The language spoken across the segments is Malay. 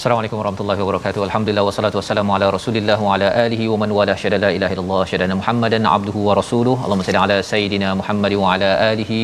Assalamualaikum warahmatullahi wabarakatuh. Alhamdulillah wassalatu wassalamu ala Rasulillah wa ala alihi wa man wala syada la ilaha illallah syada Muhammadan abduhu wa rasuluh. Allahumma salli ala sayidina Muhammad wa ala alihi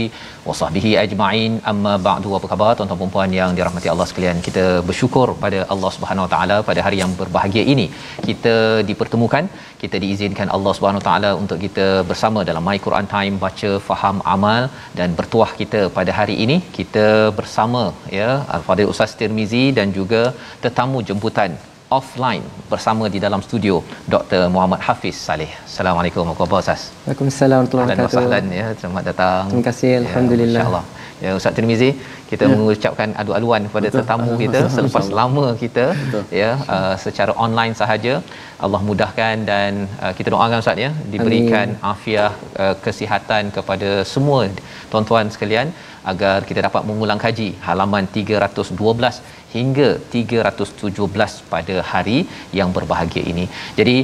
wa sahbihi ajma'in. Amma ba'du. Apa khabar tuan-tuan dan puan yang dirahmati Allah sekalian? Kita bersyukur pada Allah Subhanahu wa taala pada hari yang berbahagia ini. Kita dipertemukan, kita diizinkan Allah Subhanahu wa taala untuk kita bersama dalam My Quran Time baca faham amal dan bertuah kita pada hari ini. Kita bersama ya Al-Fadhil Ustaz Tirmizi dan juga tetamu jemputan offline bersama di dalam studio Dr. Muhammad Hafiz Saleh. Assalamualaikum warahmatullahi wabarakatuh. Waalaikumsalam warahmatullahi wabarakatuh. sahlan ya. Selamat datang. Terima kasih, Ya, Alhamdulillah. InsyaAllah. Ya Ustaz Tirmizi, kita ya. mengucapkan adu-aluan kepada Betul. tetamu kita selepas lama kita Betul. ya uh, secara online sahaja. Allah mudahkan dan uh, kita doakan Ustaz ya diberikan Amin. afiah uh, kesihatan kepada semua tuan-tuan sekalian agar kita dapat mengulang kaji halaman 312 hingga 317 pada hari yang berbahagia ini. Jadi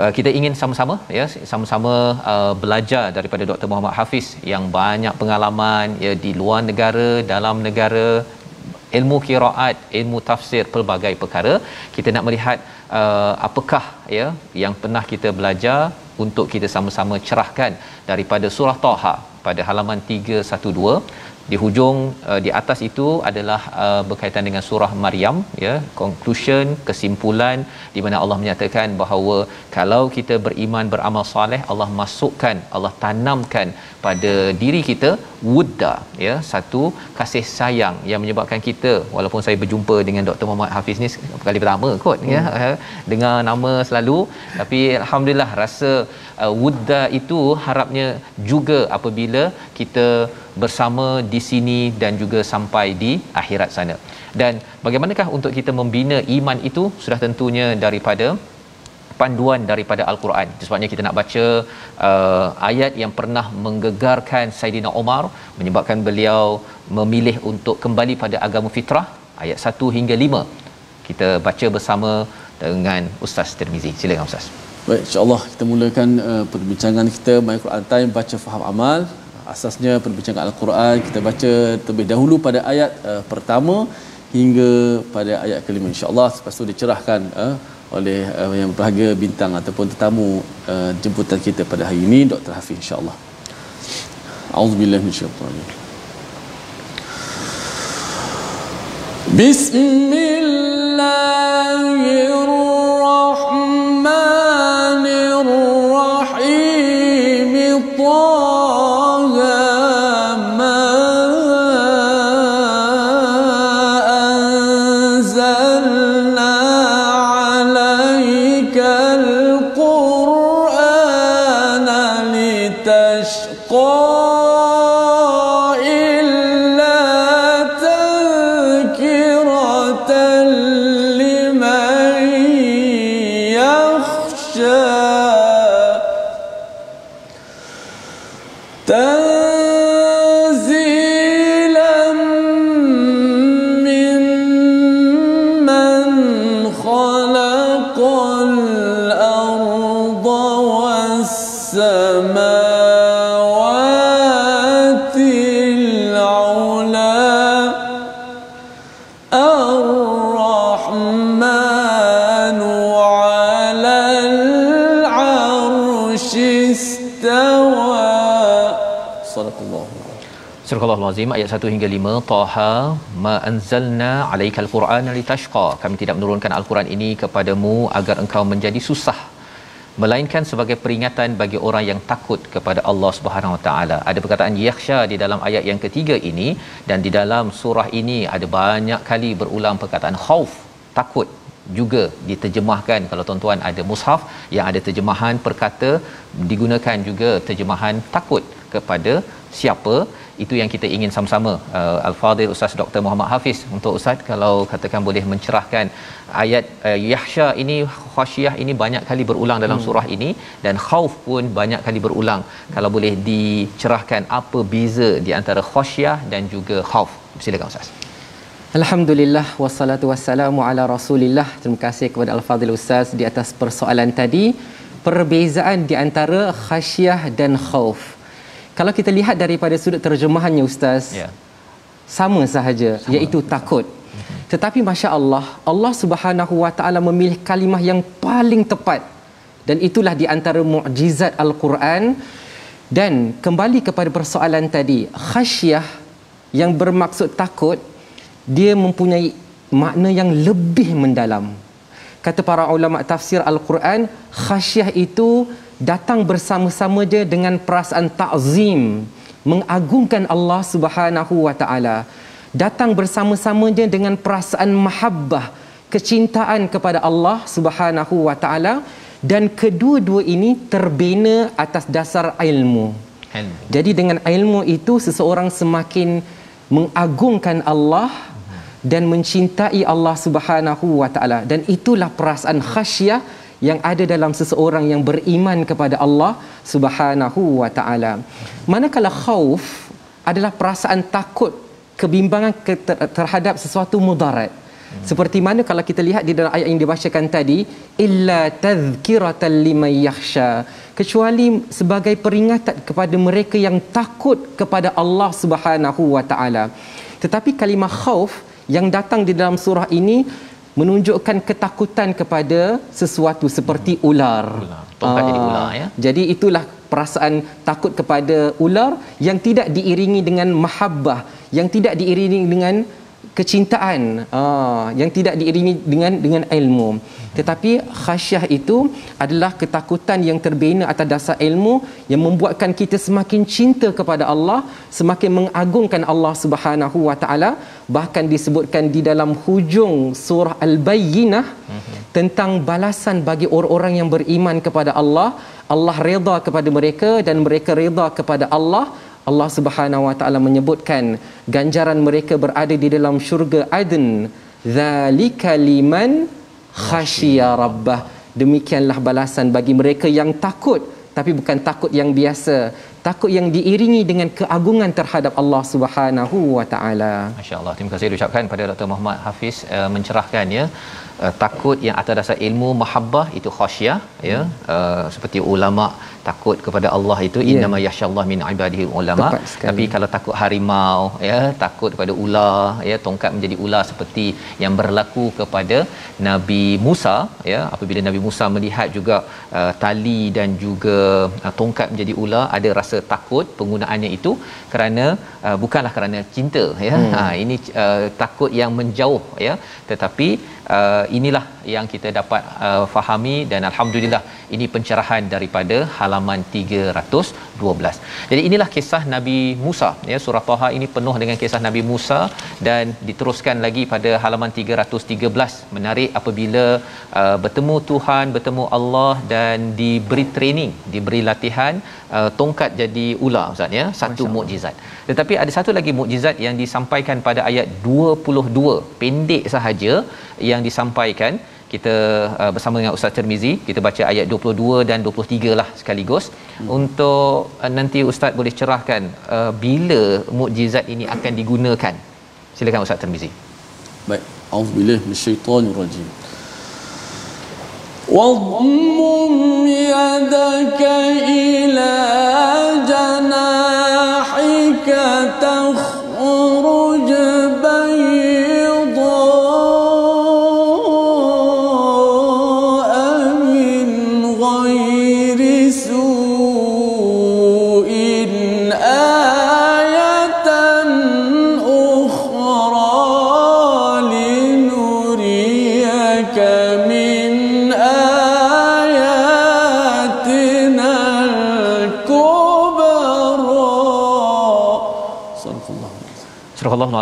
uh, kita ingin sama-sama ya sama-sama uh, belajar daripada Dr. Muhammad Hafiz yang banyak pengalaman ya di luar negara, dalam negara ilmu qiraat, ilmu tafsir pelbagai perkara. Kita nak melihat uh, apakah ya yang pernah kita belajar untuk kita sama-sama cerahkan daripada surah Taha pada halaman 312 di hujung uh, di atas itu adalah uh, berkaitan dengan surah Maryam ya. Conclusion kesimpulan di mana Allah menyatakan bahawa kalau kita beriman beramal soleh Allah masukkan Allah tanamkan pada diri kita wudda ya. Satu kasih sayang yang menyebabkan kita walaupun saya berjumpa dengan Dr Muhammad Hafiz ni kali pertama kot hmm. ya dengar nama selalu tapi alhamdulillah rasa uh, wudda itu harapnya juga apabila kita bersama di sini dan juga sampai di akhirat sana. Dan bagaimanakah untuk kita membina iman itu sudah tentunya daripada panduan daripada al-Quran. Sebabnya kita nak baca uh, ayat yang pernah menggegarkan Saidina Omar menyebabkan beliau memilih untuk kembali pada agama fitrah ayat 1 hingga 5. Kita baca bersama dengan Ustaz Tirmizi. Silakan Ustaz. Baik, insyaAllah kita mulakan uh, perbincangan kita My Quran Time baca faham amal. Asasnya perbincangan Al-Quran kita baca terlebih dahulu pada ayat uh, pertama hingga pada ayat kelima insya-Allah lepas tu dicerahkan uh, oleh uh, yang berbahagia bintang ataupun tetamu uh, jemputan kita pada hari ini Dr. Hafiz insya-Allah. Auzubillahi minasyaitanir rajim. Bismillahirrahmanirrahim. Surah Al-Azim ayat 1 hingga 5 Taha ma anzalna alaikal qur'ana litashqa kami tidak menurunkan al-Quran ini kepadamu agar engkau menjadi susah melainkan sebagai peringatan bagi orang yang takut kepada Allah Subhanahu Wa Taala. Ada perkataan yakhsha di dalam ayat yang ketiga ini dan di dalam surah ini ada banyak kali berulang perkataan khauf, takut juga diterjemahkan kalau tuan-tuan ada mushaf yang ada terjemahan perkata digunakan juga terjemahan takut kepada siapa itu yang kita ingin sama-sama uh, al-fadil ustaz Dr Muhammad Hafiz untuk ustaz kalau katakan boleh mencerahkan ayat uh, yahsya ini khasyah ini banyak kali berulang dalam hmm. surah ini dan khauf pun banyak kali berulang kalau boleh dicerahkan apa beza di antara khasyah dan juga khauf silakan ustaz Alhamdulillah wassalatu wassalamu ala Rasulillah. Terima kasih kepada Al-Fadhil Ustaz di atas persoalan tadi. Perbezaan di antara khasyah dan khauf kalau kita lihat daripada sudut terjemahannya ustaz ya. sama sahaja sama. iaitu takut. Tetapi masya-Allah Allah Subhanahu wa taala memilih kalimah yang paling tepat. Dan itulah di antara mukjizat al-Quran. Dan kembali kepada persoalan tadi khasyah yang bermaksud takut dia mempunyai makna yang lebih mendalam. Kata para ulama tafsir al-Quran khasyah itu datang bersama-sama dia dengan perasaan takzim mengagungkan Allah Subhanahu wa taala datang bersama-sama dia dengan perasaan mahabbah kecintaan kepada Allah Subhanahu wa taala dan kedua-dua ini terbina atas dasar ilmu. ilmu. Jadi dengan ilmu itu seseorang semakin mengagungkan Allah dan mencintai Allah Subhanahu wa taala dan itulah perasaan khasyah yang ada dalam seseorang yang beriman kepada Allah Subhanahu wa taala. Manakala khauf adalah perasaan takut, kebimbangan terhadap sesuatu mudarat. Seperti mana kalau kita lihat di dalam ayat yang dibacakan tadi, illa tadhkiratan liman yakhsha. Kecuali sebagai peringatan kepada mereka yang takut kepada Allah Subhanahu wa taala. Tetapi kalimah khauf yang datang di dalam surah ini menunjukkan ketakutan kepada sesuatu seperti ular. Tongkat jadi ular ya. Ah, jadi itulah perasaan takut kepada ular yang tidak diiringi dengan mahabbah, yang tidak diiringi dengan kecintaan uh, yang tidak diiringi dengan dengan ilmu. Tetapi khasyah itu adalah ketakutan yang terbina atas dasar ilmu yang membuatkan kita semakin cinta kepada Allah semakin mengagungkan Allah Subhanahu wa taala bahkan disebutkan di dalam hujung surah al-bayyinah tentang balasan bagi orang-orang yang beriman kepada Allah. Allah redha kepada mereka dan mereka redha kepada Allah Allah Subhanahu Wa Taala menyebutkan ganjaran mereka berada di dalam syurga Aden zalika liman khashiya rabbah. Demikianlah balasan bagi mereka yang takut tapi bukan takut yang biasa. Takut yang diiringi dengan keagungan terhadap Allah Subhanahu wa taala. Masyaallah. Terima kasih diucapkan pada Dr Muhammad Hafiz uh, mencerahkan ya. Uh, takut yang atas dasar ilmu mahabbah itu khasyah ya. Uh, seperti ulama takut kepada Allah itu yeah. innama yasyallah min ibadihi ulama tapi kalau takut harimau ya takut kepada ular ya tongkat menjadi ular seperti yang berlaku kepada Nabi Musa ya apabila Nabi Musa melihat juga uh, tali dan juga uh, tongkat menjadi ular ada rasa takut penggunaannya itu kerana uh, bukanlah kerana cinta ya hmm. ha ini uh, takut yang menjauh ya tetapi uh, inilah yang kita dapat uh, fahami dan alhamdulillah ini pencerahan daripada halaman 312. Jadi inilah kisah Nabi Musa ya surah Taha ini penuh dengan kisah Nabi Musa dan diteruskan lagi pada halaman 313 menarik apabila uh, bertemu Tuhan, bertemu Allah dan diberi training, diberi latihan uh, tongkat jadi ular ustaz ya satu mukjizat. Tetapi ada satu lagi mukjizat yang disampaikan pada ayat 22 pendek sahaja yang disampaikan kita uh, bersama dengan Ustaz Termizi kita baca ayat 22 dan 23 lah sekaligus hmm. untuk uh, nanti Ustaz boleh cerahkan uh, bila mukjizat ini akan digunakan silakan Ustaz Termizi baik auzubillah minasyaitonirrajim واضمم يدك إلى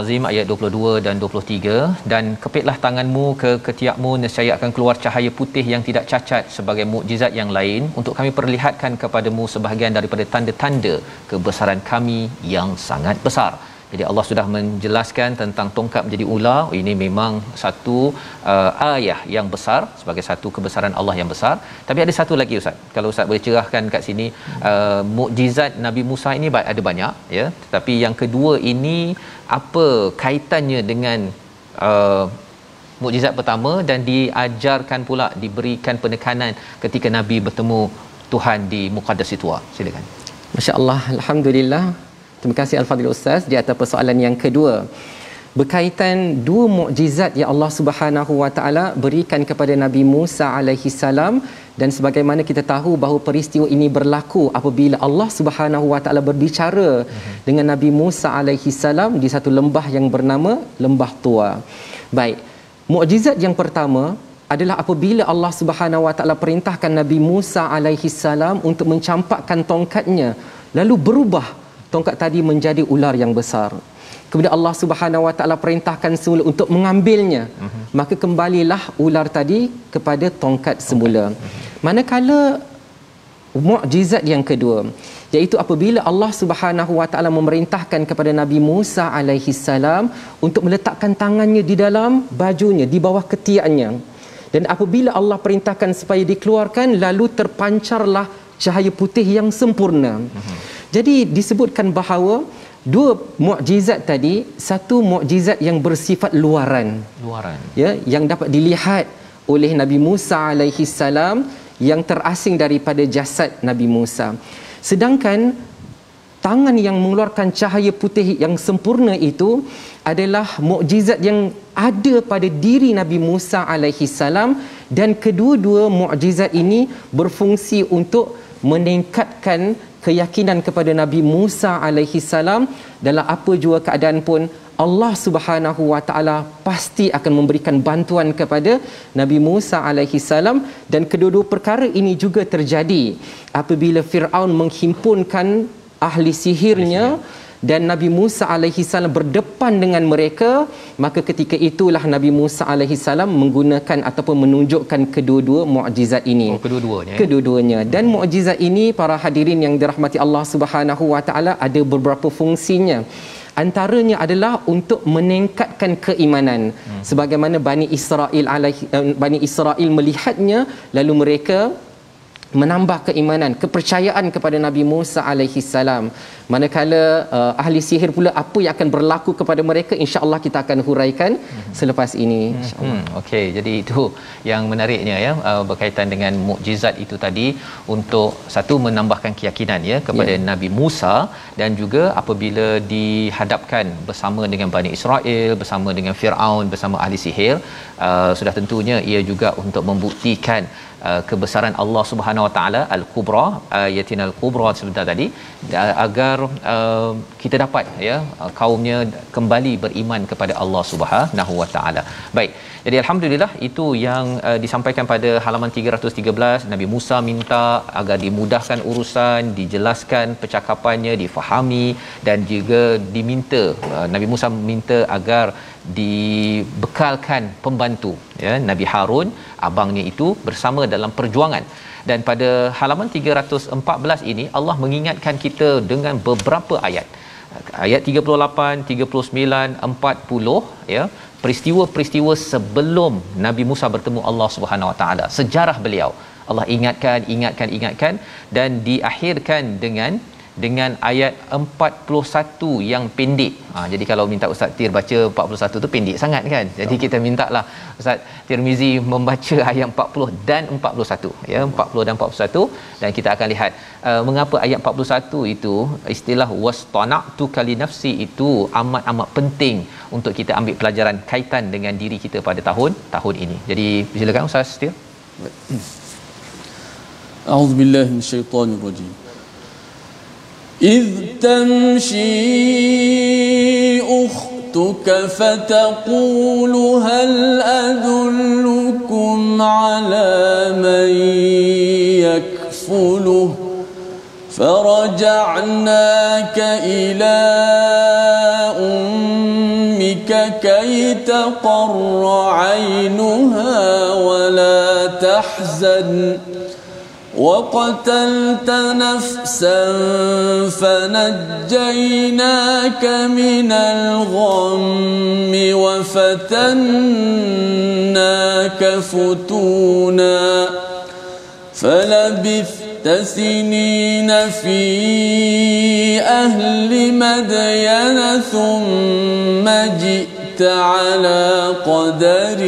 Al-Azim ayat 22 dan 23 dan kepitlah tanganmu ke ketiakmu nescaya akan keluar cahaya putih yang tidak cacat sebagai mukjizat yang lain untuk kami perlihatkan kepadamu sebahagian daripada tanda-tanda kebesaran kami yang sangat besar. Jadi Allah sudah menjelaskan tentang tongkat menjadi ular. Oh, ini memang satu uh, ayah yang besar sebagai satu kebesaran Allah yang besar. Tapi ada satu lagi ustaz. Kalau ustaz boleh cerahkan kat sini uh, mukjizat Nabi Musa ini ada banyak ya. Tetapi yang kedua ini apa kaitannya dengan uh, mukjizat pertama dan diajarkan pula diberikan penekanan ketika Nabi bertemu Tuhan di Muqaddas Situa. Silakan. Masya-Allah, alhamdulillah. Terima kasih Al-Fadhil Ustaz di atas persoalan yang kedua. Berkaitan dua mukjizat yang Allah Subhanahu Wa Taala berikan kepada Nabi Musa alaihi salam dan sebagaimana kita tahu bahawa peristiwa ini berlaku apabila Allah Subhanahu Wa Taala berbicara uh-huh. dengan Nabi Musa alaihi salam di satu lembah yang bernama Lembah Tua. Baik. Mukjizat yang pertama adalah apabila Allah Subhanahu Wa Taala perintahkan Nabi Musa alaihi salam untuk mencampakkan tongkatnya lalu berubah tongkat tadi menjadi ular yang besar. Kemudian Allah Subhanahu Wa Taala perintahkan semula untuk mengambilnya. Uh-huh. Maka kembalilah ular tadi kepada tongkat semula. Uh-huh. Manakala mukjizat yang kedua iaitu apabila Allah Subhanahu Wa Taala memerintahkan kepada Nabi Musa alaihi salam untuk meletakkan tangannya di dalam bajunya di bawah ketiaknya. Dan apabila Allah perintahkan supaya dikeluarkan lalu terpancarlah cahaya putih yang sempurna. Uh-huh. Jadi disebutkan bahawa dua mukjizat tadi satu mukjizat yang bersifat luaran. Luaran. Ya yang dapat dilihat oleh Nabi Musa alaihi salam yang terasing daripada jasad Nabi Musa. Sedangkan tangan yang mengeluarkan cahaya putih yang sempurna itu adalah mukjizat yang ada pada diri Nabi Musa alaihi salam dan kedua-dua mukjizat ini berfungsi untuk meningkatkan keyakinan kepada Nabi Musa alaihi salam dalam apa jua keadaan pun Allah Subhanahu wa taala pasti akan memberikan bantuan kepada Nabi Musa alaihi salam. Dan kedua-dua perkara ini juga terjadi apabila Firaun menghimpunkan ahli sihirnya ahli sihir dan Nabi Musa alaihi salam berdepan dengan mereka. Maka ketika itulah Nabi Musa alaihi salam menggunakan ataupun menunjukkan kedua-dua mukjizat ini. Oh, kedua-duanya kedua-duanya. Dan mukjizat ini para hadirin yang dirahmati Allah Subhanahu wa taala ada beberapa fungsinya. Antaranya adalah untuk meningkatkan keimanan. Hmm. sebagaimana Bani Israel alaihi uh, Bani Israel melihatnya lalu mereka menambah keimanan kepercayaan kepada Nabi Musa alaihi salam manakala uh, ahli sihir pula apa yang akan berlaku kepada mereka insya-Allah kita akan huraikan hmm. selepas ini insyaallah hmm. okey jadi itu yang menariknya ya uh, berkaitan dengan mukjizat itu tadi untuk satu menambahkan keyakinan ya kepada yeah. Nabi Musa dan juga apabila dihadapkan bersama dengan Bani Israel bersama dengan Firaun bersama ahli sihir uh, sudah tentunya ia juga untuk membuktikan Uh, kebesaran Allah Subhanahu Wa Taala al-kubra ayatin al-kubra sebentar tadi uh, agar uh, kita dapat ya uh, kaumnya kembali beriman kepada Allah Subhanahu Wa Taala. Baik. Jadi alhamdulillah itu yang uh, disampaikan pada halaman 313 Nabi Musa minta agar dimudahkan urusan, dijelaskan percakapannya, difahami dan juga diminta uh, Nabi Musa minta agar dibekalkan pembantu ya Nabi Harun abangnya itu bersama dalam perjuangan. Dan pada halaman 314 ini Allah mengingatkan kita dengan beberapa ayat. Ayat 38 39 40 ya peristiwa-peristiwa sebelum Nabi Musa bertemu Allah Subhanahu Wa Taala. Sejarah beliau. Allah ingatkan ingatkan ingatkan dan diakhirkan dengan dengan ayat 41 yang pendek. Ha, jadi kalau minta Ustaz Tir baca 41 tu pendek sangat kan. Jadi kita minta lah Ustaz Tirmizi membaca ayat 40 dan 41 ya 40 dan 41 dan kita akan lihat uh, mengapa ayat 41 itu istilah wastana'tu kali nafsi itu amat amat penting untuk kita ambil pelajaran kaitan dengan diri kita pada tahun tahun ini. Jadi silakan Ustaz Tir. A'udzubillahi minasyaitonirrajim. إذ تمشي أختك فتقول هل أدلكم على من يكفله؟ فرجعناك إلى أمك كي تقر عينها ولا تحزن. وقتلت نفسا فنجيناك من الغم وفتناك فتونا فلبثت سنين في أهل مدين ثم جئت على قدر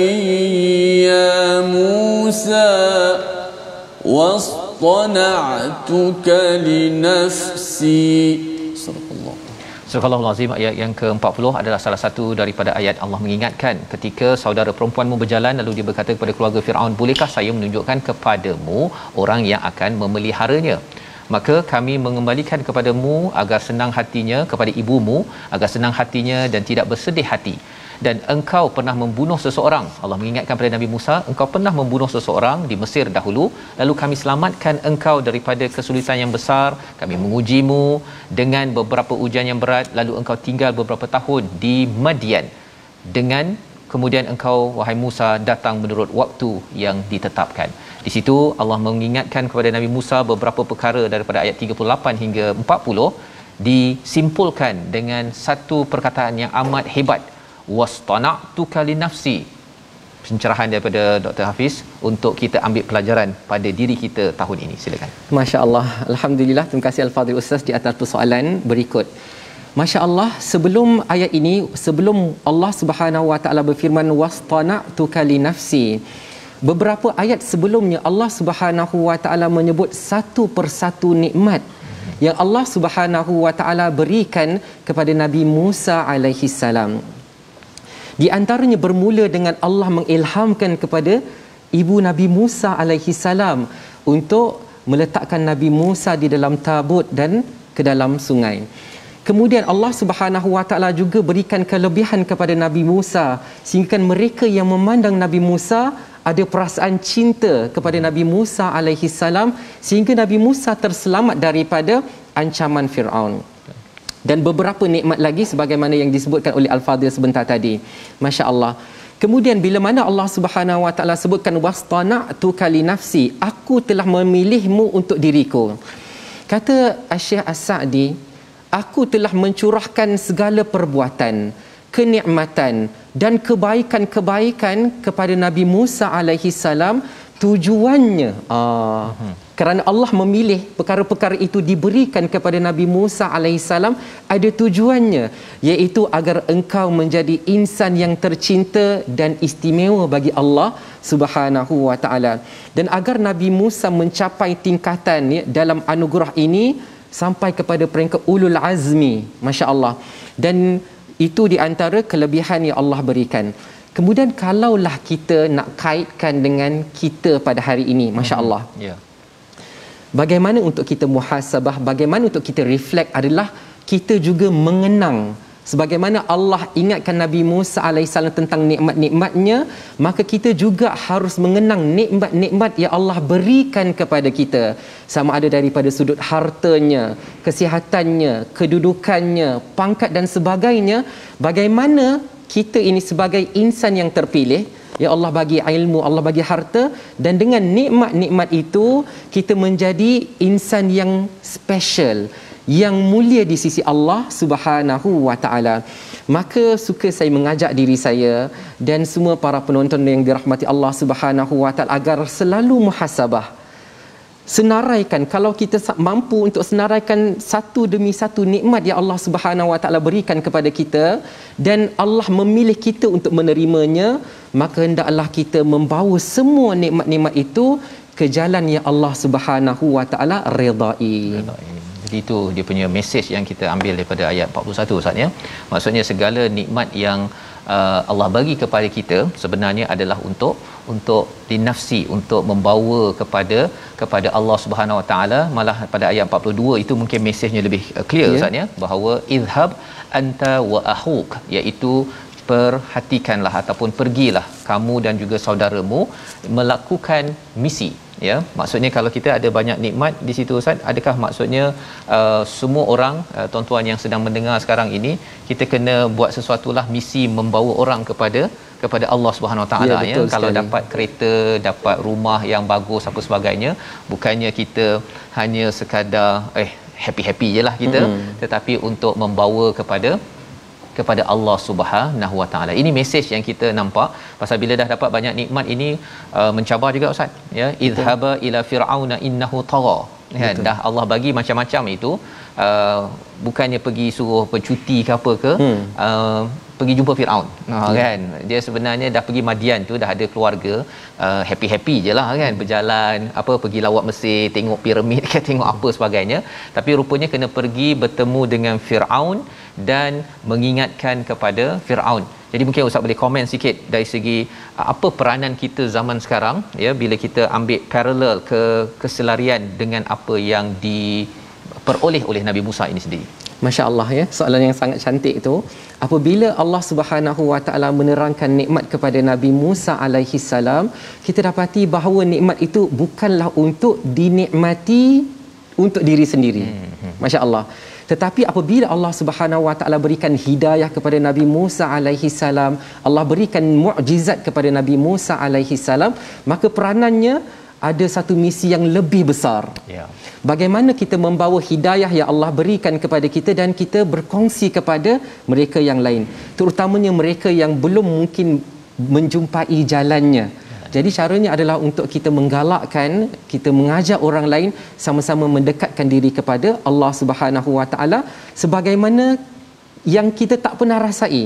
يا موسى. واصطنعتك لنفسي صدق الله Surah Al-Azim ayat yang ke-40 adalah salah satu daripada ayat Allah mengingatkan ketika saudara perempuanmu berjalan lalu dia berkata kepada keluarga Firaun bolehkah saya menunjukkan kepadamu orang yang akan memeliharanya maka kami mengembalikan kepadamu agar senang hatinya kepada ibumu agar senang hatinya dan tidak bersedih hati dan engkau pernah membunuh seseorang. Allah mengingatkan kepada Nabi Musa engkau pernah membunuh seseorang di Mesir dahulu lalu kami selamatkan engkau daripada kesulitan yang besar. Kami mengujimu dengan beberapa ujian yang berat lalu engkau tinggal beberapa tahun di Madian. Dengan kemudian engkau wahai Musa datang menurut waktu yang ditetapkan. Di situ Allah mengingatkan kepada Nabi Musa beberapa perkara daripada ayat 38 hingga 40 disimpulkan dengan satu perkataan yang amat hebat wastana'tuka li nafsi. Pencerahan daripada Dr Hafiz untuk kita ambil pelajaran pada diri kita tahun ini. Silakan. masya-Allah. Alhamdulillah. Terima kasih al-fadhil ustaz di atas persoalan berikut. masya-Allah sebelum ayat ini sebelum Allah Subhanahu wa taala berfirman wastana'tuka li nafsi beberapa ayat sebelumnya Allah Subhanahu wa taala menyebut satu persatu nikmat yang Allah Subhanahu wa taala berikan kepada Nabi Musa alaihi salam di antaranya bermula dengan Allah mengilhamkan kepada ibu Nabi Musa alaihi salam untuk meletakkan Nabi Musa di dalam tabut dan ke dalam sungai. Kemudian Allah Subhanahu Wa Taala juga berikan kelebihan kepada Nabi Musa sehingga mereka yang memandang Nabi Musa ada perasaan cinta kepada Nabi Musa alaihi salam sehingga Nabi Musa terselamat daripada ancaman Firaun dan beberapa nikmat lagi sebagaimana yang disebutkan oleh Al-Fadhil sebentar tadi. Masya-Allah. Kemudian bila mana Allah Subhanahu Wa Taala sebutkan wastana'tu kali nafsi, aku telah memilihmu untuk diriku. Kata Syekh As-Sa'di, aku telah mencurahkan segala perbuatan, kenikmatan dan kebaikan-kebaikan kepada Nabi Musa alaihi salam tujuannya ah uh, kerana Allah memilih perkara-perkara itu diberikan kepada Nabi Musa alaihissalam ada tujuannya iaitu agar engkau menjadi insan yang tercinta dan istimewa bagi Allah Subhanahu wa taala dan agar Nabi Musa mencapai tingkatan ya, dalam anugerah ini sampai kepada peringkat ulul azmi masya-Allah dan itu di antara kelebihan yang Allah berikan Kemudian kalaulah kita nak kaitkan dengan kita pada hari ini, masya-Allah. Ya. Yeah bagaimana untuk kita muhasabah bagaimana untuk kita reflect adalah kita juga mengenang. Sebagaimana Allah ingatkan Nabi Musa alaihissalam tentang nikmat-nikmatnya maka kita juga harus mengenang nikmat-nikmat yang Allah berikan kepada kita. Sama ada daripada sudut hartanya kesihatannya kedudukannya pangkat dan sebagainya. Bagaimana kita ini sebagai insan yang terpilih Ya Allah bagi ilmu, Allah bagi harta dan dengan nikmat-nikmat itu kita menjadi insan yang special, yang mulia di sisi Allah Subhanahu wa taala. Maka suka saya mengajak diri saya dan semua para penonton yang dirahmati Allah Subhanahu wa taala agar selalu muhasabah senaraikan kalau kita mampu untuk senaraikan satu demi satu nikmat yang Allah Subhanahu Wa Taala berikan kepada kita dan Allah memilih kita untuk menerimanya maka hendaklah kita membawa semua nikmat-nikmat itu ke jalan yang Allah Subhanahu Wa Taala redai. Jadi itu dia punya message yang kita ambil daripada ayat 41 Ustaz ya. Maksudnya segala nikmat yang Allah bagi kepada kita sebenarnya adalah untuk untuk dinafsi untuk membawa kepada kepada Allah Subhanahu Wa Taala. Malah pada ayat 42 itu mungkin mesejnya lebih uh, clear yeah. Ustaz ya? Bahawa idhab anta wa ahuk iaitu perhatikanlah ataupun pergilah kamu dan juga saudaramu melakukan misi ya maksudnya kalau kita ada banyak nikmat di situ ustaz adakah maksudnya uh, semua orang uh, tuan-tuan yang sedang mendengar sekarang ini kita kena buat sesuatulah misi membawa orang kepada kepada Allah Subhanahu Wa Taala ya, ya. kalau dapat kereta dapat rumah yang bagus apa sebagainya bukannya kita hanya sekadar eh happy-happy je lah kita hmm. tetapi untuk membawa kepada kepada Allah Subhanahu Wa Taala. Ini mesej yang kita nampak pasal bila dah dapat banyak nikmat ini uh, mencabar juga ustaz. Ya idhaba ila fir'auna innahu tagha. Kan dah Allah bagi macam-macam itu uh, bukannya pergi suruh bercuti ke apa ke hmm. uh, pergi jumpa Firaun. Ha hmm. kan? Dia sebenarnya dah pergi Madian tu dah ada keluarga uh, happy-happy je lah kan? Berjalan apa pergi lawak Mesir tengok piramid ke tengok apa sebagainya. Tapi rupanya kena pergi bertemu dengan Firaun dan mengingatkan kepada Firaun. Jadi mungkin ustaz boleh komen sikit dari segi uh, apa peranan kita zaman sekarang ya bila kita ambil parallel ke keselarian dengan apa yang diperoleh oleh Nabi Musa ini sendiri? Masya Allah ya. Soalan yang sangat cantik itu apabila Allah Subhanahu Wa Taala menerangkan nikmat kepada Nabi Musa alaihi salam kita dapati bahawa nikmat itu bukanlah untuk dinikmati untuk diri sendiri. Hmm, hmm. Tetapi apabila Allah Subhanahu Wa Taala berikan hidayah kepada Nabi Musa alaihi salam Allah berikan mukjizat kepada Nabi Musa alaihi salam maka peranannya ada satu misi yang lebih besar. Ya. Bagaimana kita membawa hidayah yang Allah berikan kepada kita dan kita berkongsi kepada mereka yang lain, terutamanya mereka yang belum mungkin menjumpai jalannya. Jadi caranya adalah untuk kita menggalakkan, kita mengajak orang lain sama-sama mendekatkan diri kepada Allah Subhanahu Wa Taala sebagaimana yang kita tak pernah rasai.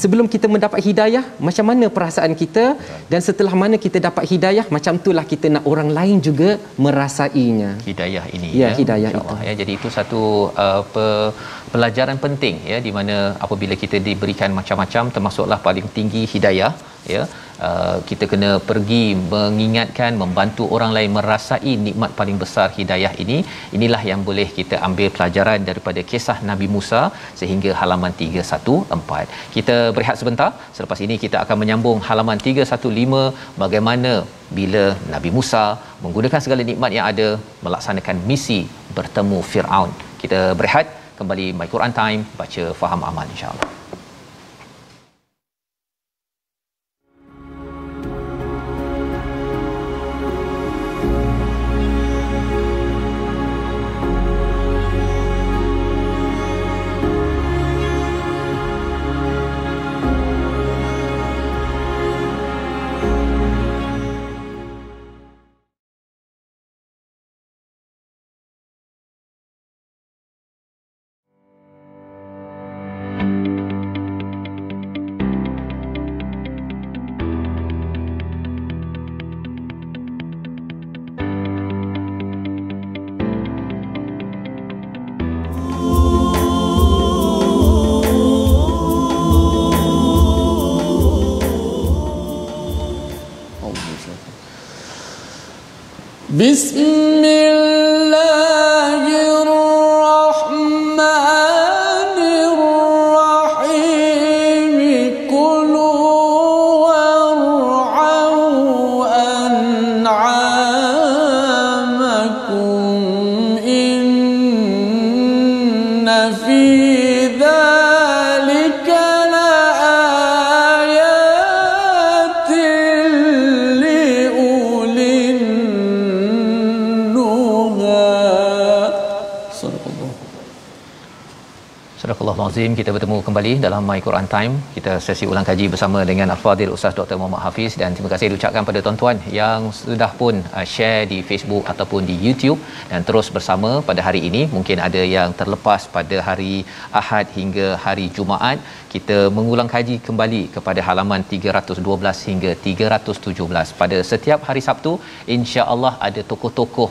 Sebelum kita mendapat hidayah macam mana perasaan kita? Dan setelah mana kita dapat hidayah macam itulah kita nak orang lain juga merasainya. Hidayah ini ya, ya. hidayah itu. ya. Jadi itu satu uh, pe- pelajaran penting ya di mana apabila kita diberikan macam-macam termasuklah paling tinggi hidayah ya uh, kita kena pergi mengingatkan membantu orang lain merasai nikmat paling besar hidayah ini. Inilah yang boleh kita ambil pelajaran daripada kisah Nabi Musa sehingga halaman 314 kita berehat sebentar. Selepas ini kita akan menyambung halaman 315 bagaimana bila Nabi Musa menggunakan segala nikmat yang ada melaksanakan misi bertemu Firaun. Kita berehat. Kembali My Quran Time baca faham amal insya-Allah بسم الله Azim kita bertemu kembali dalam My Quran Time. Kita sesi ulang kaji bersama dengan Al-Fadhil Ustaz Dr. Muhammad Hafiz dan terima kasih diucapkan pada tuan-tuan yang sudah pun uh, share di Facebook ataupun di YouTube dan terus bersama pada hari ini. Mungkin ada yang terlepas pada hari Ahad hingga hari Jumaat. Kita mengulang kaji kembali kepada halaman 312 hingga 317. Pada setiap hari Sabtu, insya-Allah ada tokoh-tokoh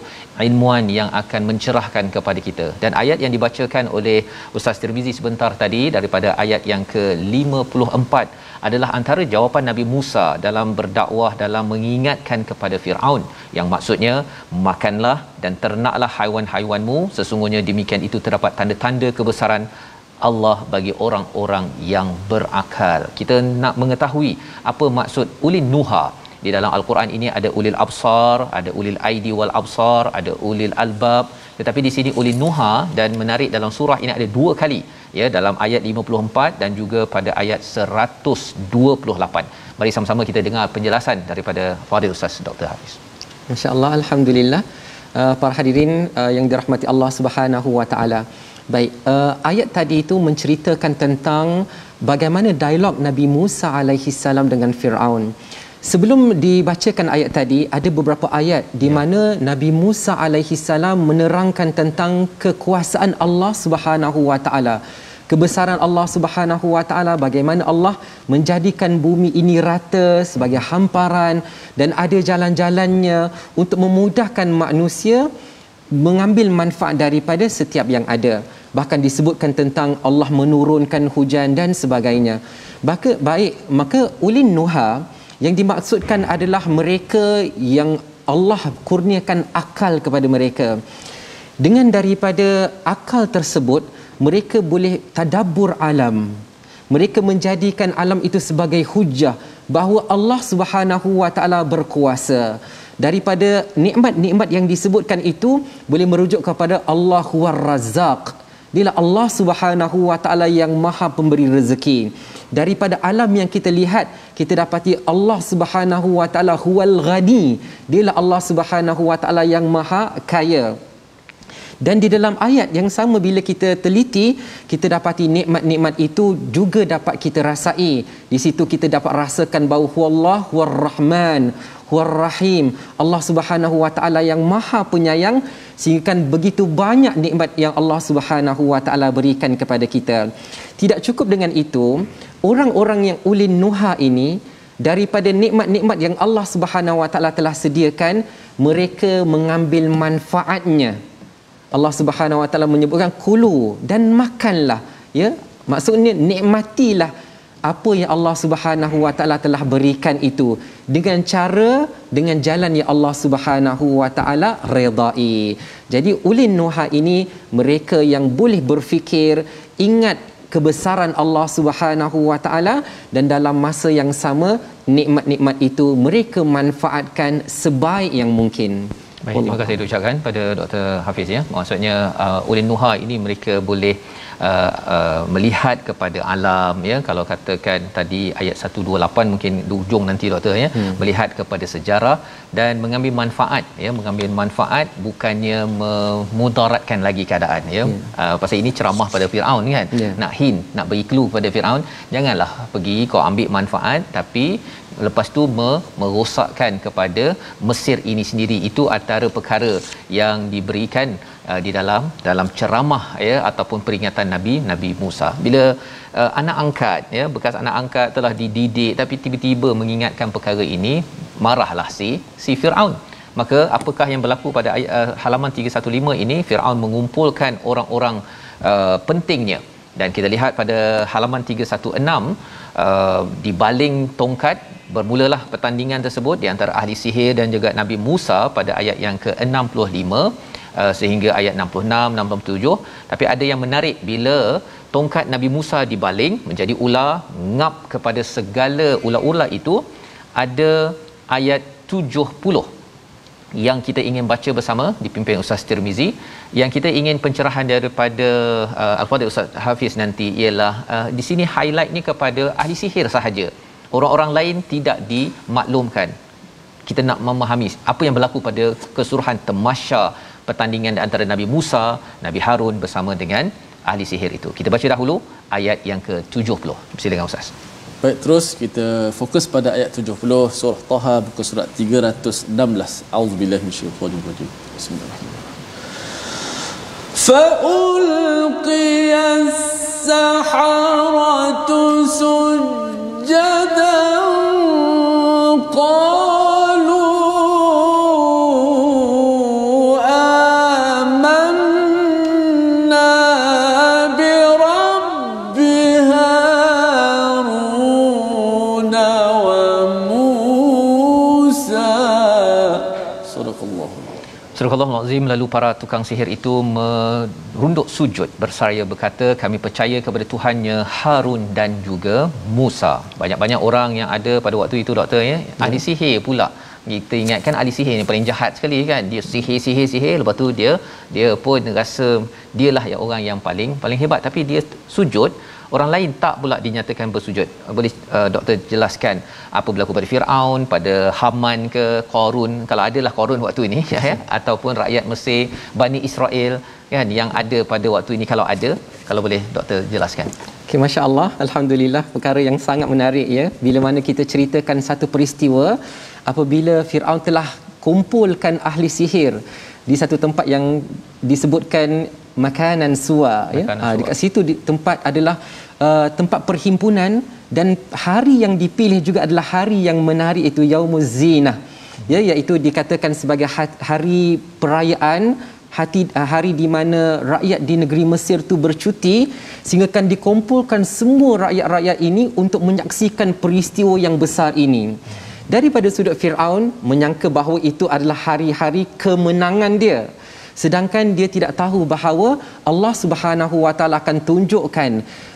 ilmuan yang akan mencerahkan kepada kita. Dan ayat yang dibacakan oleh Ustaz Tirmizi sebentar tadi daripada ayat yang ke-54 adalah antara jawapan Nabi Musa dalam berdakwah dalam mengingatkan kepada Firaun yang maksudnya makanlah dan ternaklah haiwan-haiwanmu sesungguhnya demikian itu terdapat tanda-tanda kebesaran Allah bagi orang-orang yang berakal. Kita nak mengetahui apa maksud ulin nuha. Di dalam al-Quran ini ada ulil absar, ada ulil aidi wal absar, ada ulil albab. Tetapi di sini ulin nuha dan menarik dalam surah ini ada dua kali ya dalam ayat 54 dan juga pada ayat 128. Mari sama-sama kita dengar penjelasan daripada Fadil Ustaz Dr. Hafiz. Masya-Allah alhamdulillah. Uh, para hadirin uh, yang dirahmati Allah Subhanahu wa taala. Baik, uh, ayat tadi itu menceritakan tentang bagaimana dialog Nabi Musa alaihi salam dengan Firaun. Sebelum dibacakan ayat tadi, ada beberapa ayat di ya. mana Nabi Musa alaihi salam menerangkan tentang kekuasaan Allah Subhanahu wa taala. Kebesaran Allah Subhanahu Wa Taala bagaimana Allah menjadikan bumi ini rata sebagai hamparan dan ada jalan-jalannya untuk memudahkan manusia mengambil manfaat daripada setiap yang ada. Bahkan disebutkan tentang Allah menurunkan hujan dan sebagainya. Maka baik maka ulin nuha yang dimaksudkan adalah mereka yang Allah kurniakan akal kepada mereka. Dengan daripada akal tersebut mereka boleh tadabbur alam. Mereka menjadikan alam itu sebagai hujah bahawa Allah Subhanahu wa taala berkuasa. Daripada nikmat-nikmat yang disebutkan itu boleh merujuk kepada Allah Huwar Razzaq Dialah Allah Subhanahu wa taala yang Maha pemberi rezeki. Daripada alam yang kita lihat, kita dapati Allah Subhanahu wa taala Huwal Ghani. Dialah Allah Subhanahu wa taala yang Maha kaya. Dan di dalam ayat yang sama bila kita teliti, kita dapati nikmat-nikmat itu juga dapat kita rasai. Di situ kita dapat rasakan bahawa Allah Huwar Rahman, Huwar Rahim. Allah Subhanahu Wa Taala yang Maha Penyayang sehingga kan begitu banyak nikmat yang Allah Subhanahu Wa Taala berikan kepada kita. Tidak cukup dengan itu, orang-orang yang ulin nuha ini daripada nikmat-nikmat yang Allah Subhanahu Wa Taala telah sediakan, mereka mengambil manfaatnya Allah Subhanahu Wa Taala menyebutkan kulu dan makanlah ya maksudnya nikmatilah apa yang Allah Subhanahu Wa Taala telah berikan itu dengan cara dengan jalan yang Allah Subhanahu Wa Taala redai. Jadi ulin nuha ini mereka yang boleh berfikir ingat kebesaran Allah Subhanahu Wa Taala dan dalam masa yang sama nikmat-nikmat itu mereka manfaatkan sebaik yang mungkin. Baik, terima kasih ucapkan pada Dr. Hafiz ya. Maksudnya uh, ulin nuha ini mereka boleh uh, melihat kepada alam ya. Kalau katakan tadi ayat 128 mungkin di ujung nanti doktor ya, hmm. melihat kepada sejarah dan mengambil manfaat ya, mengambil manfaat bukannya memudaratkan lagi keadaan ya. Yeah. Uh, pasal ini ceramah pada Firaun kan. Yeah. Nak hin, nak bagi clue pada Firaun, janganlah pergi kau ambil manfaat tapi lepas tu merosakkan kepada Mesir ini sendiri itu antara perkara yang diberikan uh, di dalam dalam ceramah ya ataupun peringatan Nabi Nabi Musa. Bila uh, anak angkat ya bekas anak angkat telah dididik tapi tiba-tiba mengingatkan perkara ini marahlah si si Firaun. Maka apakah yang berlaku pada ayat, uh, halaman 315 ini Firaun mengumpulkan orang-orang uh, pentingnya. Dan kita lihat pada halaman 316 uh, di baling tongkat bermulalah pertandingan tersebut di antara ahli sihir dan juga Nabi Musa pada ayat yang ke-65 uh, sehingga ayat 66 67 tapi ada yang menarik bila tongkat Nabi Musa dibaling menjadi ular ngap kepada segala ular-ular itu ada ayat 70 yang kita ingin baca bersama dipimpin Ustaz Tirmizi. Yang kita ingin pencerahan daripada uh, Al-Fadhil Ustaz Hafiz nanti ialah uh, di sini highlightnya kepada ahli sihir sahaja. Orang-orang lain tidak dimaklumkan. Kita nak memahami apa yang berlaku pada keseluruhan temasya pertandingan di antara Nabi Musa, Nabi Harun bersama dengan ahli sihir itu. Kita baca dahulu ayat yang ke-70. Silakan Ustaz. Baik, terus kita fokus pada ayat 70 surah Taha buku surat 316. Auzubillahi minasyaitanir rajim. Bismillahirrahmanirrahim. فألقي السحرة سجدا Surah Allah lalu para tukang sihir itu merunduk sujud bersaraya berkata kami percaya kepada Tuhannya Harun dan juga Musa. Banyak-banyak orang yang ada pada waktu itu doktor ya, ya. ahli sihir pula. Kita ingatkan ahli sihir yang paling jahat sekali kan. Dia sihir sihir sihir lepas tu dia dia pun rasa dialah yang orang yang paling paling hebat tapi dia sujud orang lain tak pula dinyatakan bersujud. Boleh uh, doktor jelaskan apa berlaku pada Firaun pada Haman ke Qarun kalau adalah Qarun waktu ini ya, ya ataupun rakyat Mesir Bani Israel kan yang ada pada waktu ini kalau ada kalau boleh doktor jelaskan. Okay, Masya Allah, Alhamdulillah, perkara yang sangat menarik ya. Bila mana kita ceritakan satu peristiwa, apabila Fir'aun telah kumpulkan ahli sihir di satu tempat yang disebutkan makanan suwa ya. Ha, dekat situ di, tempat adalah uh, tempat perhimpunan dan hari yang dipilih juga adalah hari yang menarik itu yaumuz zinah. Ya iaitu dikatakan sebagai hari perayaan hati uh, hari di mana rakyat di negeri Mesir tu bercuti sehingga kan dikumpulkan semua rakyat-rakyat ini untuk menyaksikan peristiwa yang besar ini. Daripada sudut Firaun menyangka bahawa itu adalah hari-hari kemenangan dia sedangkan dia tidak tahu bahawa Allah Subhanahu Wa Taala akan tunjukkan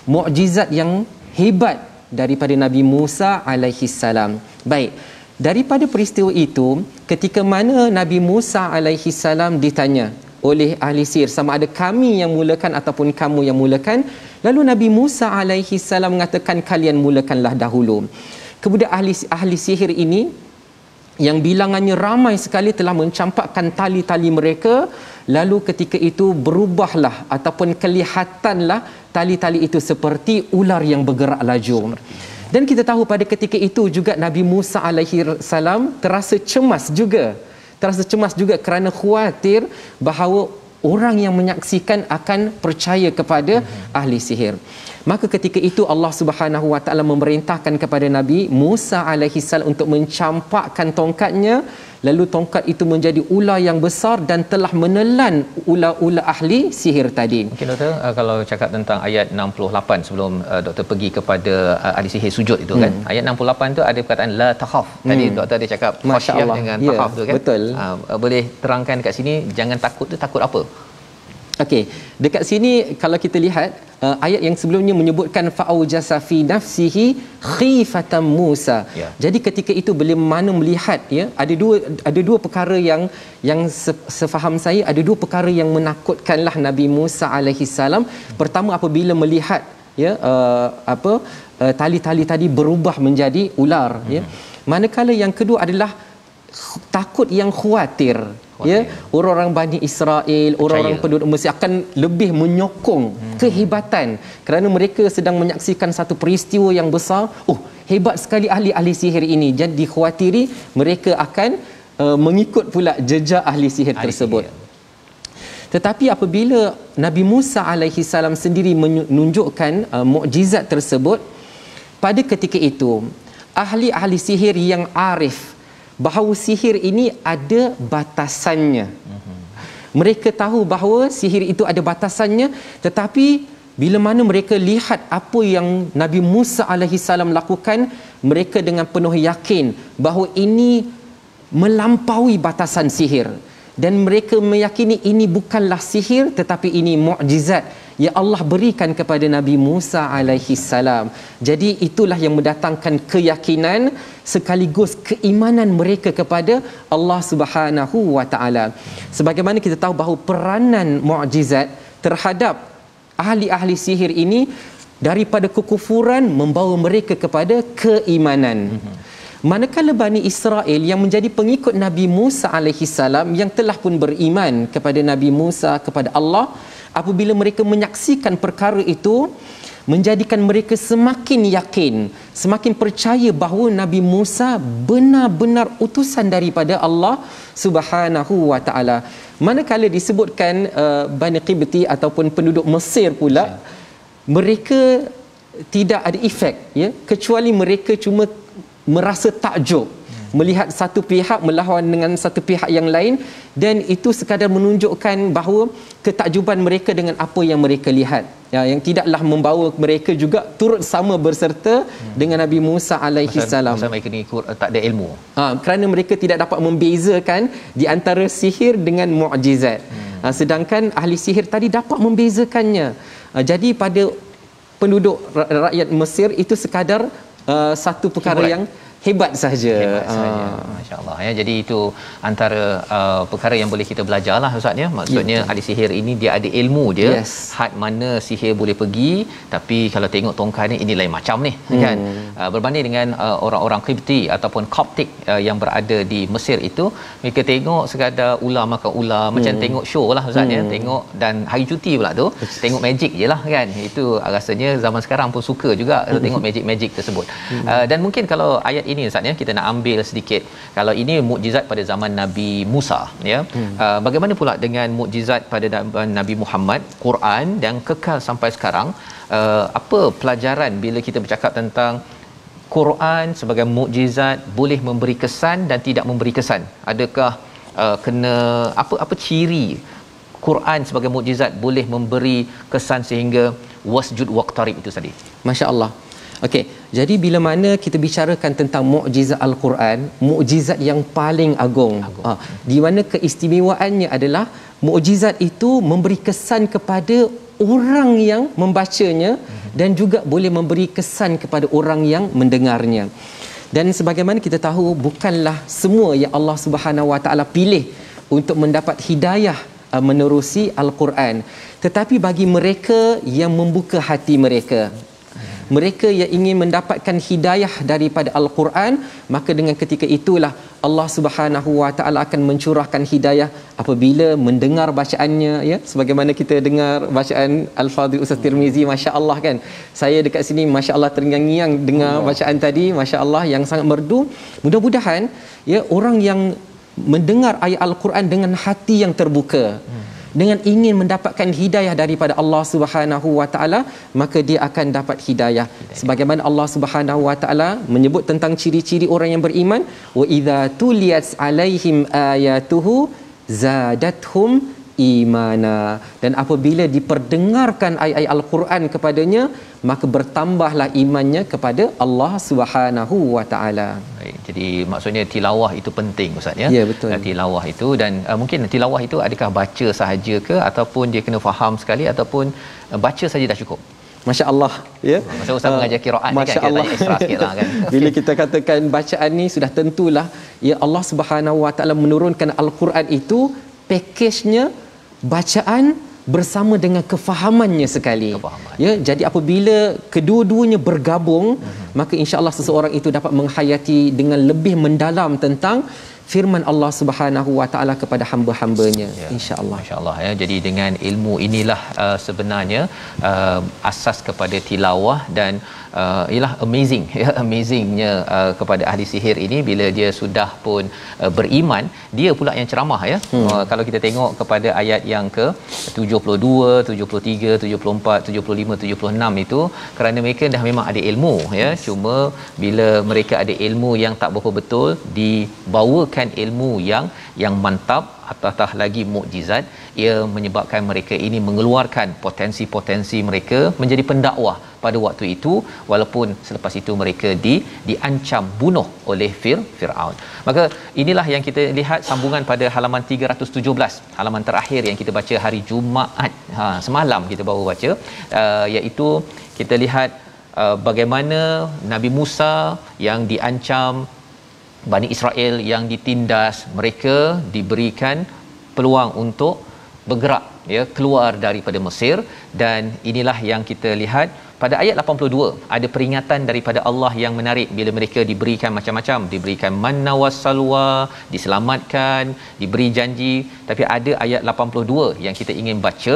mukjizat yang hebat daripada Nabi Musa alaihi salam. Baik. Daripada peristiwa itu, ketika mana Nabi Musa alaihi salam ditanya oleh ahli sihir sama ada kami yang mulakan ataupun kamu yang mulakan, lalu Nabi Musa alaihi salam mengatakan kalian mulakanlah dahulu. Kemudian ahli ahli sihir ini yang bilangannya ramai sekali telah mencampakkan tali-tali mereka lalu ketika itu berubahlah ataupun kelihatanlah tali-tali itu seperti ular yang bergerak laju. Dan kita tahu pada ketika itu juga Nabi Musa alaihi salam terasa cemas juga. Terasa cemas juga kerana khawatir bahawa orang yang menyaksikan akan percaya kepada ahli sihir. Maka ketika itu Allah Subhanahu wa taala memerintahkan kepada Nabi Musa alaihi salam untuk mencampakkan tongkatnya lalu tongkat itu menjadi ular yang besar dan telah menelan ular-ular ahli sihir tadi. Mungkin doktor uh, kalau cakap tentang ayat 68 sebelum uh, doktor pergi kepada uh, ahli sihir sujud itu kan. hmm. kan. Ayat 68 tu ada perkataan la takhaf. Tadi hmm. doktor ada cakap masya-Allah dengan ya, takhaf tu kan. Betul. Uh, boleh terangkan dekat sini jangan takut tu takut apa? Okey, dekat sini kalau kita lihat uh, ayat yang sebelumnya menyebutkan fa'aujasa fi nafsihi khifatan Musa. Ya. Jadi ketika itu bila mana melihat ya, ada dua ada dua perkara yang yang sefaham saya ada dua perkara yang menakutkanlah Nabi Musa alaihi salam. Pertama apabila melihat ya uh, apa uh, tali-tali tadi berubah menjadi ular hmm. ya. Manakala yang kedua adalah takut yang khawatir ya? Orang-orang Bani Israel orang-orang penduduk Mesir akan lebih menyokong hmm. kehebatan kerana mereka sedang menyaksikan satu peristiwa yang besar. Oh hebat sekali ahli-ahli sihir ini. Jadi dikhawatiri mereka akan uh, mengikut pula jejak ahli sihir ahli tersebut. sihir. tetapi apabila Nabi Musa alaihi salam sendiri menunjukkan uh, mukjizat tersebut pada ketika itu ahli-ahli sihir yang arif bahawa sihir ini ada batasannya. Mereka tahu bahawa sihir itu ada batasannya tetapi bila mana mereka lihat apa yang Nabi Musa alaihi salam lakukan mereka dengan penuh yakin bahawa ini melampaui batasan sihir dan mereka meyakini ini bukanlah sihir tetapi ini mukjizat yang Allah berikan kepada Nabi Musa alaihi salam. Jadi itulah yang mendatangkan keyakinan sekaligus keimanan mereka kepada Allah Subhanahu wa taala. Sebagaimana kita tahu bahawa peranan mukjizat terhadap ahli-ahli sihir ini daripada kekufuran membawa mereka kepada keimanan. Manakala Bani Israel yang menjadi pengikut Nabi Musa alaihi salam yang telah pun beriman kepada Nabi Musa kepada Allah apabila mereka menyaksikan perkara itu menjadikan mereka semakin yakin semakin percaya bahawa Nabi Musa benar-benar utusan daripada Allah Subhanahu wa taala. Manakala disebutkan uh, Bani Qibti ataupun penduduk Mesir pula mereka tidak ada efek ya. Kecuali mereka cuma merasa takjub melihat satu pihak melawan dengan satu pihak yang lain dan itu sekadar menunjukkan bahawa ketakjuban mereka dengan apa yang mereka lihat ya yang tidaklah membawa mereka juga turut sama berserta hmm. dengan Nabi Musa alaihi salam masa mereka ni tak ada ilmu ha, kerana mereka tidak dapat membezakan di antara sihir dengan mukjizat hmm. ha, sedangkan ahli sihir tadi dapat membezakannya ha, jadi pada penduduk rakyat Mesir itu sekadar uh, satu perkara Hiburan. yang hebat saja. Hebat saja. Uh. Masya-Allah ya. Jadi itu antara uh, perkara yang boleh kita belajarlah ustaz ya. Maksudnya ya, ahli sihir ini dia ada ilmu dia. Yes. Had mana sihir boleh pergi tapi kalau tengok tongkat ni ini lain macam ni hmm. kan. Uh, berbanding dengan uh, orang-orang Qibti ataupun Coptic uh, yang berada di Mesir itu mereka tengok sekadar ular makan ular hmm. macam tengok show lah ustaz ya. hmm. ya. Tengok dan hari cuti pula tu tengok magic je lah kan. Itu rasanya zaman sekarang pun suka juga hmm. tengok magic-magic tersebut. Hmm. Uh, dan mungkin kalau ayat ini Ustaz ya kita nak ambil sedikit. Kalau ini mukjizat pada zaman Nabi Musa ya. Hmm. uh, bagaimana pula dengan mukjizat pada Nabi Muhammad? Quran yang kekal sampai sekarang. Uh, apa pelajaran bila kita bercakap tentang Quran sebagai mukjizat boleh memberi kesan dan tidak memberi kesan? Adakah uh, kena apa apa ciri Quran sebagai mukjizat boleh memberi kesan sehingga wasjud waqtarib itu tadi? masya-Allah Okey, jadi bila mana kita bicarakan tentang mukjizat Al-Quran, mukjizat yang paling agung, agung. Ha, di mana keistimewaannya adalah mukjizat itu memberi kesan kepada orang yang membacanya mm-hmm. dan juga boleh memberi kesan kepada orang yang mendengarnya. Dan sebagaimana kita tahu bukanlah semua yang Allah Subhanahu Wa Taala pilih untuk mendapat hidayah uh, menerusi Al-Quran, tetapi bagi mereka yang membuka hati mereka mereka yang ingin mendapatkan hidayah daripada al-Quran maka dengan ketika itulah Allah Subhanahu wa taala akan mencurahkan hidayah apabila mendengar bacaannya ya. Sebagaimana kita dengar bacaan al-Fadhil Ustaz Tirmizi masya-Allah kan. Saya dekat sini masya-Allah terngiang-ngiang dengar bacaan tadi masya-Allah yang sangat merdu. Mudah-mudahan ya orang yang mendengar ayat al-Quran dengan hati yang terbuka. Hmm dengan ingin mendapatkan hidayah daripada Allah Subhanahu wa taala maka dia akan dapat hidayah. Sebagaimana Allah Subhanahu wa taala menyebut tentang ciri-ciri orang yang beriman wa idza tuliyat alaihim ayatuhu zadathum imana dan apabila diperdengarkan ayat-ayat al-Quran kepadanya maka bertambahlah imannya kepada Allah Subhanahu wa taala. Baik. Jadi maksudnya tilawah itu penting ustaz ya. Ya betul. Tilawah itu dan uh, mungkin tilawah itu adakah baca sahaja ke ataupun dia kena faham sekali ataupun uh, baca saja dah cukup. Masya Allah ya. Masa ustaz uh, mengajar kiraat ni kan kita extra sikitlah kan. Bila kita katakan bacaan ni sudah tentulah ya Allah Subhanahu Wa Taala menurunkan al-Quran itu pakejnya bacaan bersama dengan kefahamannya sekali Kefahaman. ya jadi apabila kedua-duanya bergabung uh-huh. maka insya-Allah seseorang itu dapat menghayati dengan lebih mendalam tentang firman Allah Subhanahu wa taala kepada hamba-hambanya ya, insya-Allah insya-Allah ya jadi dengan ilmu inilah uh, sebenarnya uh, asas kepada tilawah dan uh, ialah amazing ya amazingnya uh, kepada ahli sihir ini. Bila dia sudah pun uh, beriman dia pula yang ceramah ya. Hmm. uh, kalau kita tengok kepada ayat yang ke 72 73 74 75 76 itu kerana mereka dah memang ada ilmu ya. Cuma bila mereka ada ilmu yang tak berapa betul dibawakan ilmu yang yang mantap apatah lagi mukjizat ia menyebabkan mereka ini mengeluarkan potensi-potensi mereka menjadi pendakwah pada waktu itu walaupun selepas itu mereka di diancam bunuh oleh Fir Firaun. Maka inilah yang kita lihat sambungan pada halaman 317 halaman terakhir yang kita baca hari Jumaat ha semalam kita baru baca uh, iaitu kita lihat uh, bagaimana Nabi Musa yang diancam Bani Israel yang ditindas mereka diberikan peluang untuk bergerak ya keluar daripada Mesir. Dan inilah yang kita lihat pada ayat 82 ada peringatan daripada Allah yang menarik bila mereka diberikan macam-macam. Diberikan manna wassalwa diselamatkan diberi janji. Tapi ada ayat 82 yang kita ingin baca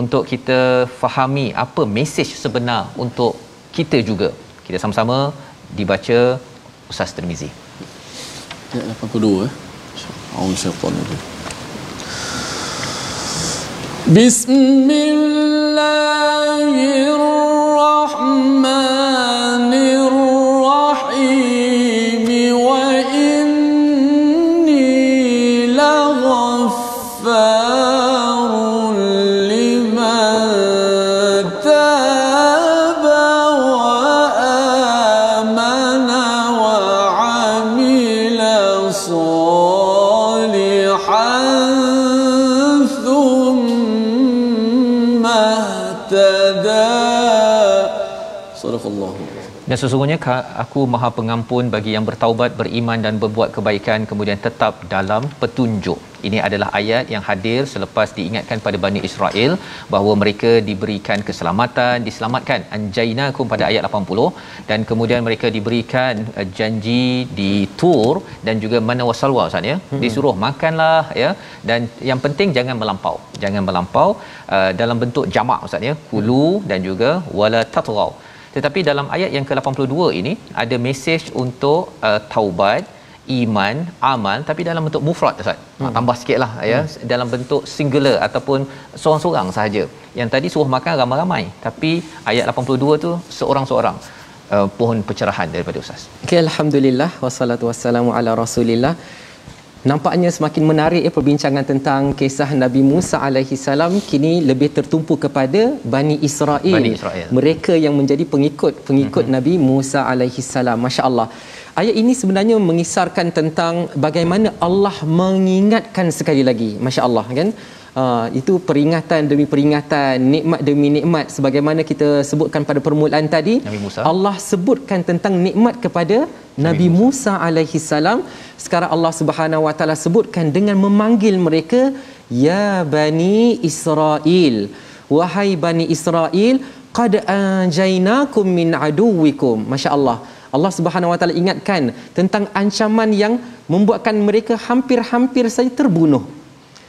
untuk kita fahami apa mesej sebenar untuk kita juga. Kita sama-sama dibaca Ustaz Tirmizi Ayat 82 eh. Aun syaitan itu. Bismillahirrahmanirrahim. Dan sesungguhnya aku maha pengampun bagi yang bertaubat, beriman dan berbuat kebaikan kemudian tetap dalam petunjuk. Ini adalah ayat yang hadir selepas diingatkan pada Bani Israel bahawa mereka diberikan keselamatan, diselamatkan. Anjainakum pada ayat 80 dan kemudian mereka diberikan uh, janji di Tur dan juga mana wasalwa Ustaz ya. Hmm. Disuruh makanlah ya dan yang penting jangan melampau. Jangan melampau uh, dalam bentuk jamak Ustaz ya. Kulu dan juga wala tatghaw tetapi dalam ayat yang ke-82 ini ada mesej untuk uh, taubat iman amal tapi dalam bentuk mufrad Ustaz. Ha, hmm. tambah sikitlah ya hmm. dalam bentuk singular ataupun seorang-seorang sahaja. Yang tadi suruh makan ramai-ramai tapi ayat 82 tu seorang-seorang. Uh, pohon pencerahan daripada ustaz. Okay, alhamdulillah wassalatu wassalamu ala Rasulillah nampaknya semakin menarik ya perbincangan tentang kisah Nabi Musa alaihi salam kini lebih tertumpu kepada Bani Israel. Bani Israel. Mereka yang menjadi pengikut pengikut mm-hmm. Nabi Musa alaihi salam. Masya-Allah. Ayat ini sebenarnya mengisarkan tentang bagaimana Allah mengingatkan sekali lagi. Masya-Allah kan? Uh, itu peringatan demi peringatan, nikmat demi nikmat sebagaimana kita sebutkan pada permulaan tadi. Nabi Musa. Allah sebutkan tentang nikmat kepada Nabi Musa. Alaihi salam. Sekarang Allah Subhanahu wa taala sebutkan dengan memanggil mereka ya bani Israel. Wahai bani Israel qad anjainakum min aduwikum masya-Allah. Allah Subhanahu wa taala ingatkan tentang ancaman yang membuatkan mereka hampir-hampir saja terbunuh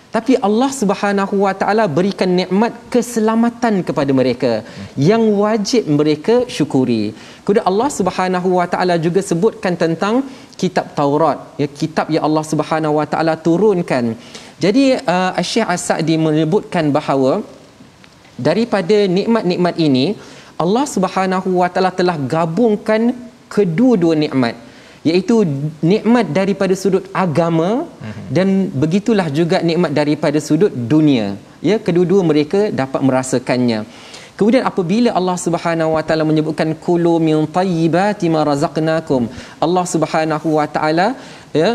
tapi Allah Subhanahu wa taala berikan nikmat keselamatan kepada mereka yang wajib mereka syukuri. Kemudian Allah Subhanahu wa taala juga sebutkan tentang kitab Taurat, ya kitab yang Allah Subhanahu wa taala turunkan. Jadi uh, Syekh As-Sa'di menyebutkan bahawa daripada nikmat-nikmat ini Allah Subhanahu wa taala telah gabungkan kedua-dua nikmat iaitu nikmat daripada sudut agama uh-huh. dan begitulah juga nikmat daripada sudut dunia. Ya kedua-dua mereka dapat merasakannya. Kemudian apabila Allah Subhanahu wa taala menyebutkan kulu min tayyibati ma razaqnakum Allah Subhanahu wa taala ya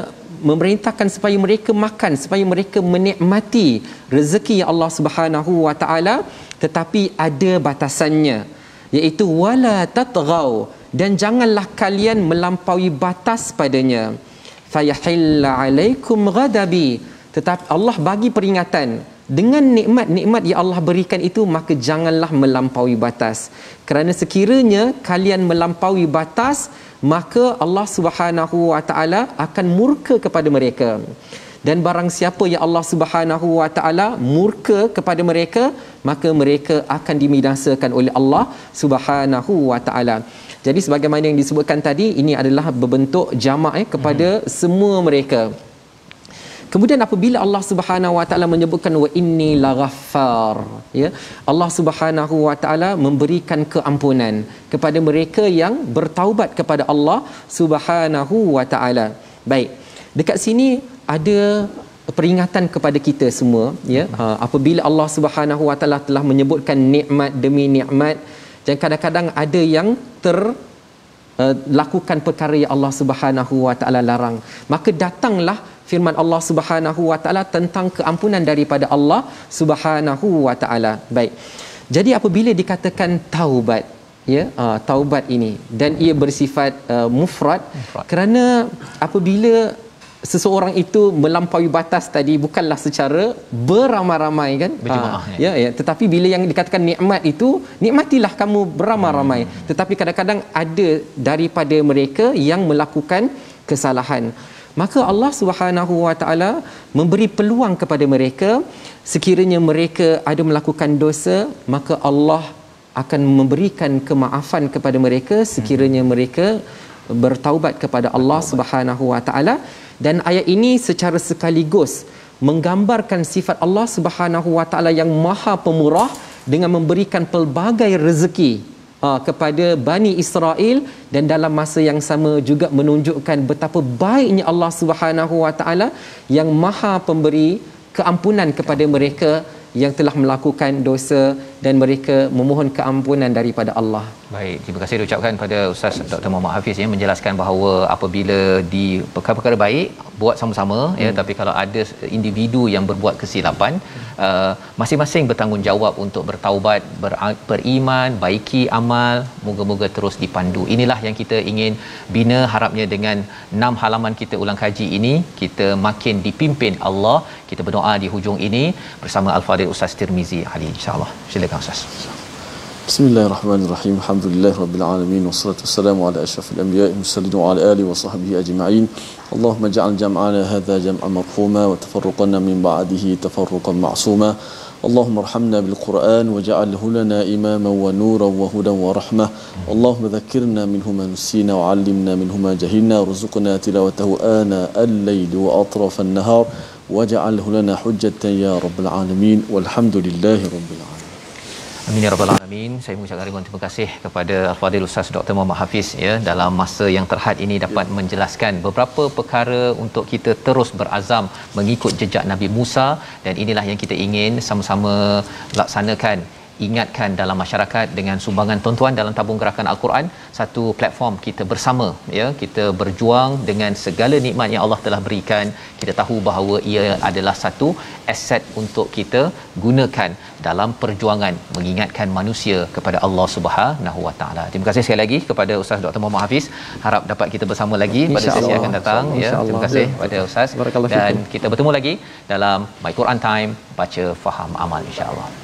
memerintahkan supaya mereka makan supaya mereka menikmati rezeki yang Allah Subhanahu wa taala tetapi ada batasannya iaitu wala tatghaw dan janganlah kalian melampaui batas padanya. Fayahilla alaikum ghadabi. Tetapi Allah bagi peringatan. Dengan nikmat-nikmat yang Allah berikan itu maka janganlah melampaui batas. Kerana sekiranya kalian melampaui batas maka Allah Subhanahu wa taala akan murka kepada mereka dan barang siapa yang Allah Subhanahu wa taala murka kepada mereka maka mereka akan dibinasakan oleh Allah Subhanahu wa taala jadi sebagaimana yang disebutkan tadi ini adalah berbentuk jamak eh, kepada hmm. semua mereka Kemudian apabila Allah Subhanahu Wa Taala menyebutkan wa inni laghaffar ya Allah Subhanahu Wa Taala memberikan keampunan kepada mereka yang bertaubat kepada Allah Subhanahu Wa Taala. Baik. Dekat sini ada peringatan kepada kita semua ya. Ha, apabila Allah Subhanahu Wa Taala telah menyebutkan nikmat demi nikmat dan kadang-kadang ada yang ter uh, lakukan perkara yang Allah Subhanahu Wa Taala larang. Maka datanglah firman Allah Subhanahu Wa Taala tentang keampunan daripada Allah Subhanahu Wa Taala. Baik. Jadi apabila dikatakan taubat ya uh, taubat ini dan ia bersifat uh, mufrad, mufrad. kerana apabila seseorang itu melampaui batas tadi bukanlah secara beramai-ramai kan? Ha, ya. ya tetapi bila yang dikatakan nikmat itu nikmatilah kamu beramai-ramai. Hmm. tetapi kadang-kadang ada daripada mereka yang melakukan kesalahan. Maka Allah Subhanahu Wa Taala memberi peluang kepada mereka. Sekiranya mereka ada melakukan dosa maka Allah akan memberikan kemaafan kepada mereka. Sekiranya mereka bertaubat kepada Allah Subhanahu Wa Taala dan ayat ini secara sekaligus menggambarkan sifat Allah Subhanahu Wa Taala yang Maha Pemurah dengan memberikan pelbagai rezeki uh, kepada Bani Israel dan dalam masa yang sama juga menunjukkan betapa baiknya Allah Subhanahu Wa Taala yang Maha Pemberi keampunan kepada mereka yang telah melakukan dosa dan mereka memohon keampunan daripada Allah. Baik, terima kasih diucapkan pada Ustaz Dr. Muhammad Hafiz ya menjelaskan bahawa apabila di perkara-perkara baik buat sama-sama ya, hmm. ya tapi kalau ada individu yang berbuat kesilapan uh, masing-masing bertanggungjawab untuk bertaubat ber, beriman baiki amal moga-moga terus dipandu inilah yang kita ingin bina harapnya dengan enam halaman kita ulang kaji ini kita makin dipimpin Allah kita berdoa di hujung ini bersama al-fadil ustaz Tirmizi Ali insyaallah silakan ustaz Bismillahirrahmanirrahim. Alhamdulillah rabbil alamin wassalatu wassalamu ala asyrafil anbiya'i mursalin wa ala alihi wa sahbihi ajma'in. Allahumma ij'al jam'ana hadha jam'an marhuma wa tafarruqana min ba'dihi tafarruqan ma'suma. Ma اللهم ارحمنا بالقرآن وجعله لنا إماما ونورا وهدى ورحمة اللهم ذكرنا منه ما نسينا وعلمنا منه ما جهلنا وارزقنا تلاوته آناء الليل وأطراف النهار واجعله لنا حجة يا رب العالمين والحمد لله رب العالمين Amin ya rabbal alamin. Saya mengucapkan ribuan terima kasih kepada Al-Fadhil Ustaz Dr. Muhammad Hafiz ya dalam masa yang terhad ini dapat ya. menjelaskan beberapa perkara untuk kita terus berazam mengikut jejak Nabi Musa dan inilah yang kita ingin sama-sama laksanakan ingatkan dalam masyarakat dengan sumbangan tuan-tuan dalam tabung gerakan al-Quran satu platform kita bersama ya kita berjuang dengan segala nikmat yang Allah telah berikan kita tahu bahawa ia adalah satu aset untuk kita gunakan dalam perjuangan mengingatkan manusia kepada Allah Subhanahu Wa Taala. Terima kasih sekali lagi kepada Ustaz Dr. Muhammad Hafiz. Harap dapat kita bersama lagi pada sesi akan datang ya. Terima kasih kepada Ustaz dan kita bertemu lagi dalam My Quran Time baca faham amal insya-Allah.